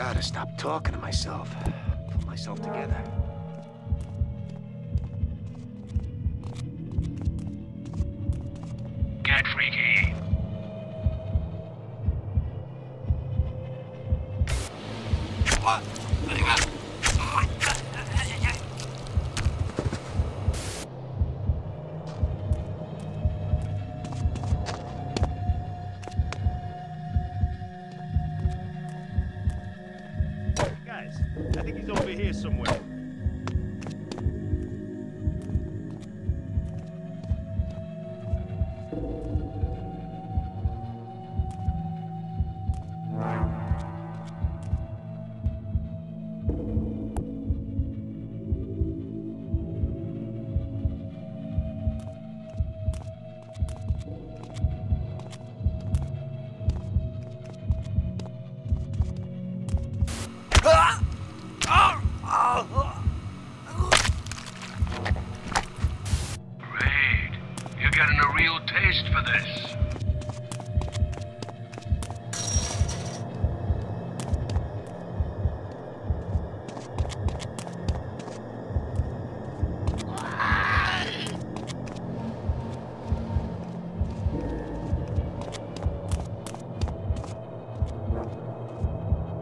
gotta stop talking to myself. Pull myself together. Think he's over here somewhere.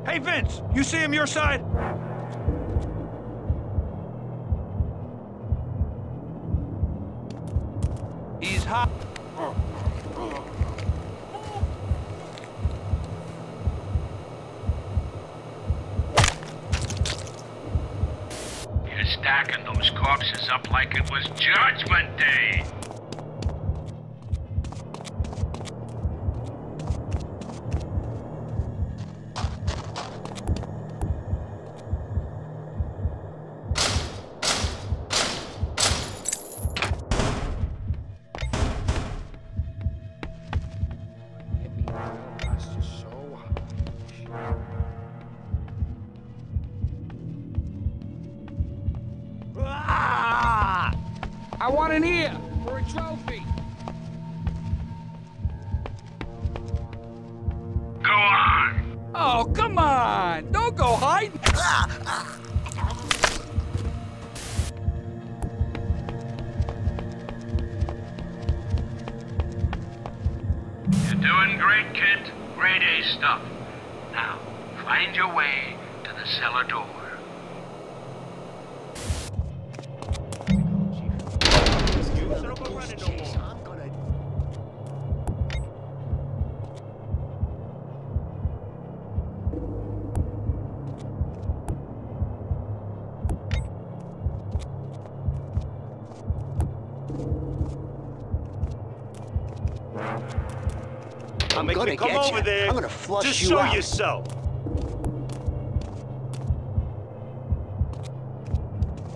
Hey, Vince, you see him your side? He's hot. You're stacking those corpses up like it was Judgment Day. I want an ear for a trophy. Go on. Oh, come on. Don't go hiding. You're doing great, kid. Grade A stuff. Now, find your way to the cellar door. Make gonna me come get over you. there. I'm gonna flush Just you show out. yourself.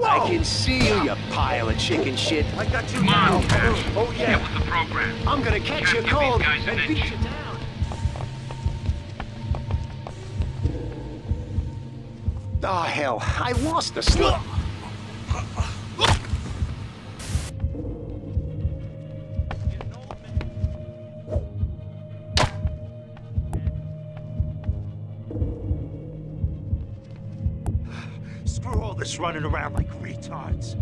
I can see you, you pile of chicken shit. I got you Come now. on, Cash. Oh, Get yeah. with the program. I'm gonna catch you cold these guys an and beat you down. Oh, hell, I lost the slip. Screw all this running around like retards.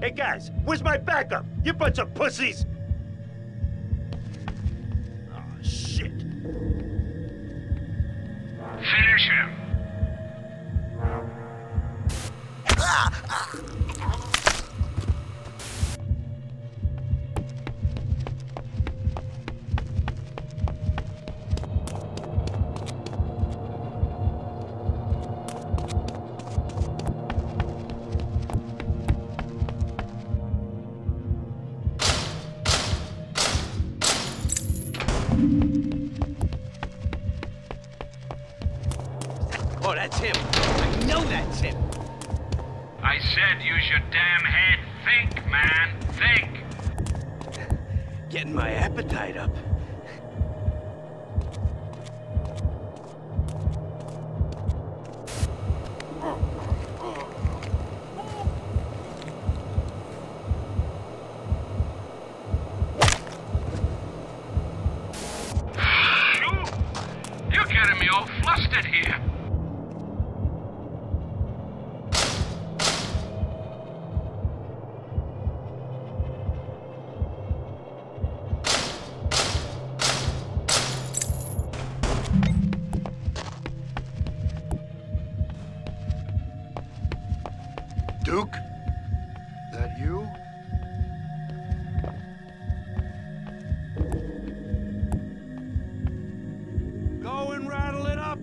Hey, guys, where's my backup? You bunch of pussies! Oh, shit. Finish him. Oh, that's him. I know that's him. I said use your damn head. Think, man. Think. Getting my appetite up. all flustered here.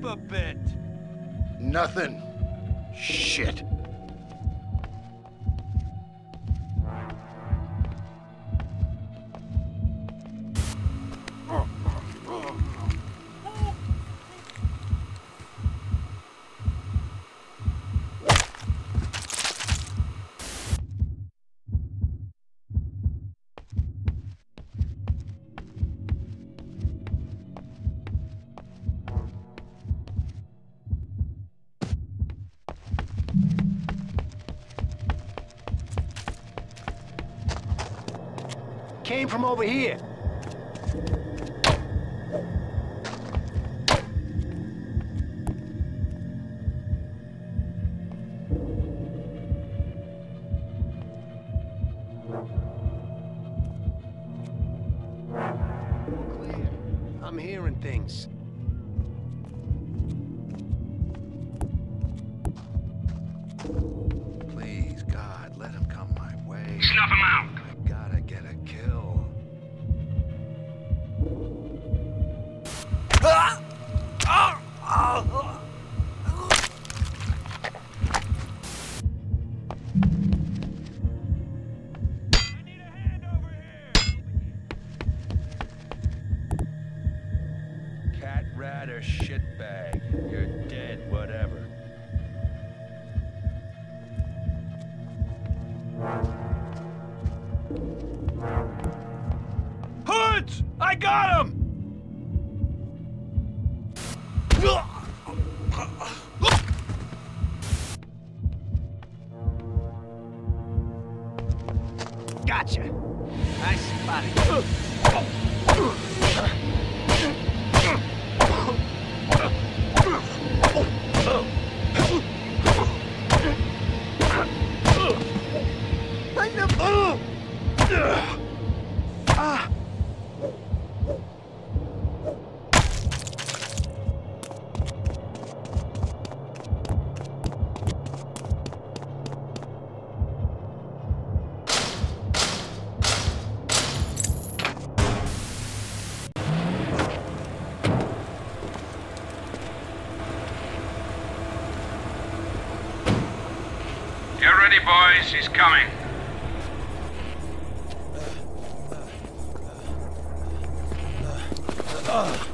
Up a bit. Nothing. Shit. Came from over here. I'm hearing things. Please, God, let him come my way. Snuff him out. Rat, shitbag. You're dead, whatever. Hoods! I got him! Gotcha. Nice spotting. ready, boys. He's coming. Ugh.